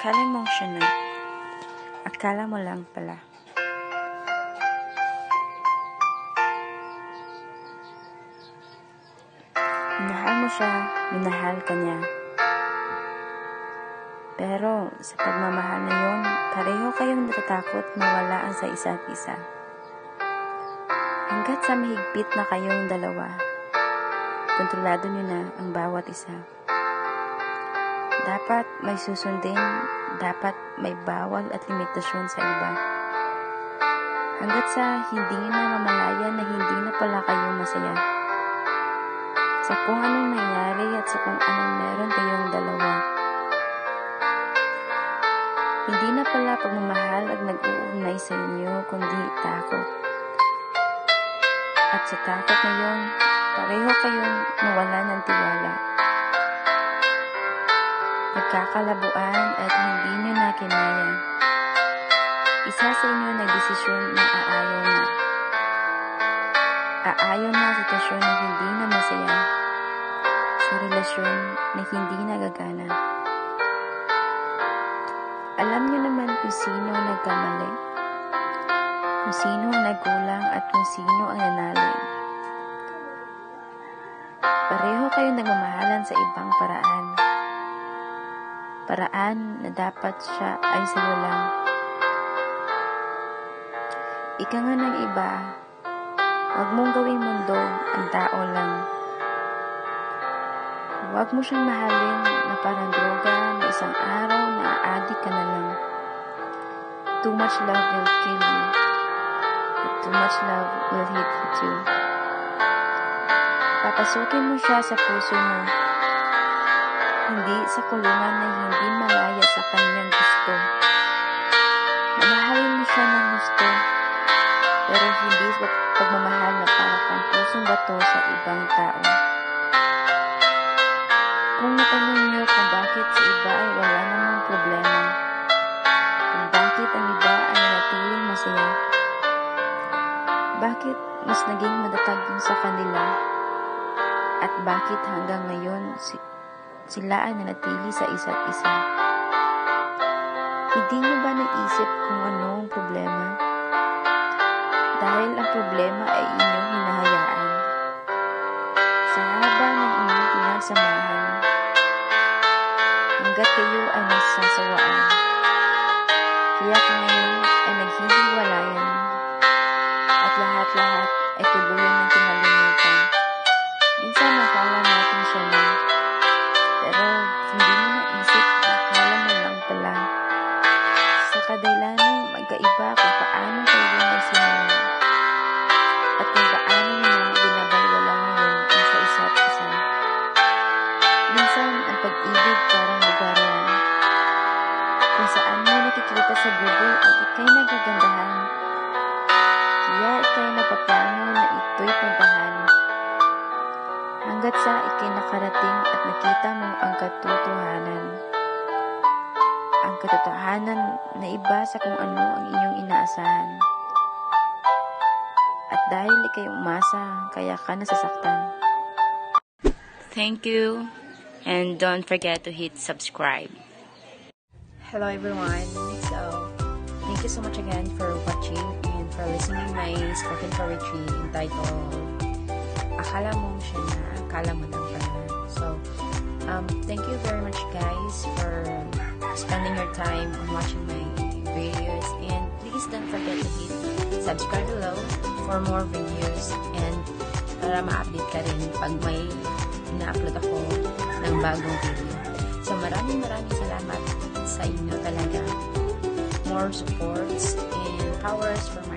Akala mo siya na. Akala mo lang pala. Minahal mo siya, minahal ka niya. Pero sa pagmamahal na yun, pareho kayong natatakot mawalaan sa isa't isa. Hanggat sa mahigpit na kayong dalawa, kontrolado nyo na ang bawat isa. Dapat may susundin, dapat may bawal at limitasyon sa iba. Hanggat sa hindi na mamalayan na hindi na pala kayo masaya. Sa kung anong nangyari at sa kung anong meron kayong dalawa. Hindi na pala pagmamahal ang nag-uugnay sa inyo, kundi takot. At sa takot na yun, pareho kayong nawalan ng tiwala. Nagkakalabuan at hindi nyo na kinaya. Isa sa inyo nagdesisyon na aayaw na. Aayaw na sitwasyon na hindi na masaya. Sa relasyon na hindi nagagana. Alam nyo naman kung sino nagkamali. Kung sino ang nagkulang at kung sino ang nanalo. Pareho kayo nagmamahalan sa ibang paraan. Paraan na dapat siya ay sa'yo lang. Ika nga ng iba, huwag mong gawing mundo ang tao lang. Huwag mo siyang mahalin na parang droga na isang araw na aadik ka na lang. Too much love will kill you. But too much love will hit you too. Papasukin mo siya sa puso mo. Hindi sa kulungan na hindi malaya sa kanyang gusto. Mamahalin mo siya ng gusto, pero hindi sa pagmamahal na para kang pusong bato sa ibang tao. Kung natanong niyo kung bakit sa iba ay wala namang problema, kung bakit ang iba ay nanatiling masaya, bakit mas naging madatag sa kanila, at bakit hanggang ngayon si sila ay nanatili sa isa't isa. Hindi niyo ba naisip kung ano ang problema? Dahil ang problema ay inyong hinahayaan. Sa haba ng inyong pinagsamahan, hanggat kayo ay nasasawaan. Kaya ngayon ay naghihiwalayan at lahat-lahat ay tuluyan Kung saan mo nakikita sa Google at ikay nagagandahan. Kaya ikay napaplano na ito'y puntahan hanggat sa ikay nakarating at nakita mo ang katotohanan. Ang katotohanan na iba sa kung ano ang inyong inaasahan. At dahil ikay umasa, kaya ka nasasaktan. Thank you, and don't forget to hit subscribe. Hello everyone. So, thank you so much again for watching and for listening my spoken poetry entitled Akala mo siya na, akala mo lang pala. So, um, thank you very much guys for spending your time on watching my videos and please don't forget to hit subscribe below for more videos and para ma-update ka rin pag may ina-upload ako ng bagong video. So, maraming maraming salamat. More supports and powers from